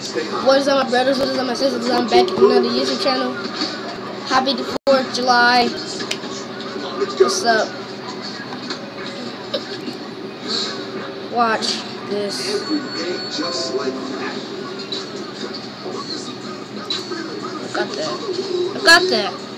What is up, my brothers? What is up, my sisters? I'm back at another YouTube channel. Happy 4th of July. What's up? Watch this. I got that. I got that.